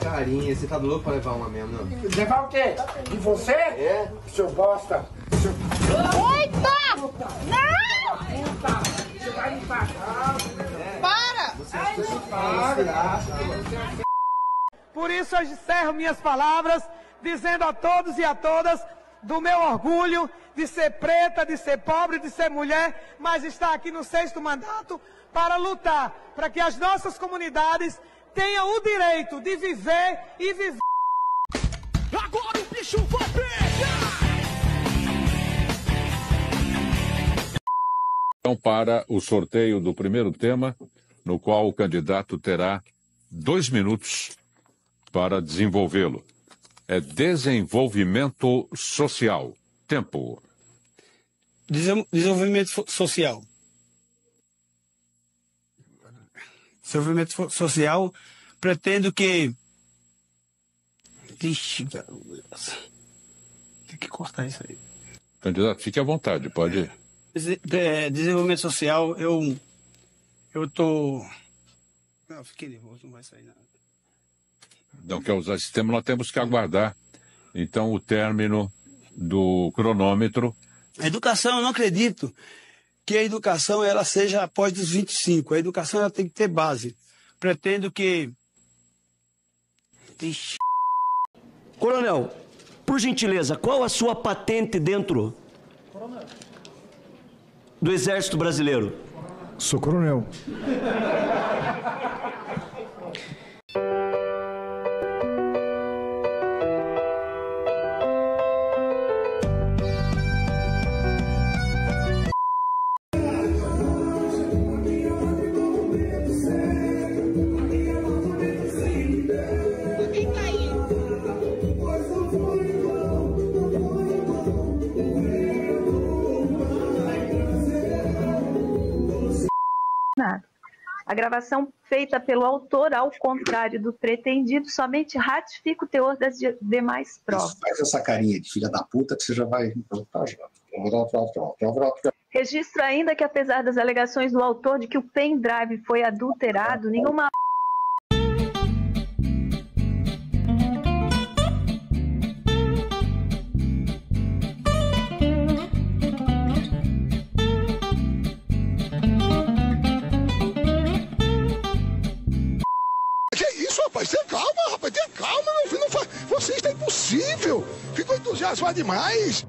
Carinha, você tá louco pra levar uma mesmo, não? Levar o quê? De você? É? Seu bosta. Seu... Eita! Não! Puta! Você vai me pagar. Para! Por isso eu encerro minhas palavras dizendo a todos e a todas do meu orgulho de ser preta, de ser pobre, de ser mulher, mas estar aqui no sexto mandato para lutar para que as nossas comunidades tenham o direito de viver e viver. Agora o bicho vai pegar! Então, para o sorteio do primeiro tema, no qual o candidato terá dois minutos para desenvolvê-lo. É desenvolvimento social. Tempo. Desenvolvimento social. Desenvolvimento social, pretendo que. Ixi, tem que cortar isso aí. Candidato, fique à vontade, pode ir. Desenvolvimento social, eu. Eu tô. Não, fiquei nervoso, não vai sair nada. Não quer usar esse termo, nós temos que aguardar, então, o término do cronômetro. Educação, eu não acredito que a educação ela seja após os 25. A educação ela tem que ter base. Pretendo que. Ixi. Coronel, por gentileza, qual a sua patente dentro do Exército Brasileiro? Sou coronel. A gravação feita pelo autor, ao contrário do pretendido, somente ratifica o teor das de- demais provas. Faz essa carinha de filha da puta que você já vai. Tá, já. Registro ainda que, apesar das alegações do autor de que o pendrive foi adulterado, nenhuma rapaz? Tenha calma, rapaz. Tenha calma, meu filho. Não faz... Você está impossível. Ficou entusiasmado demais.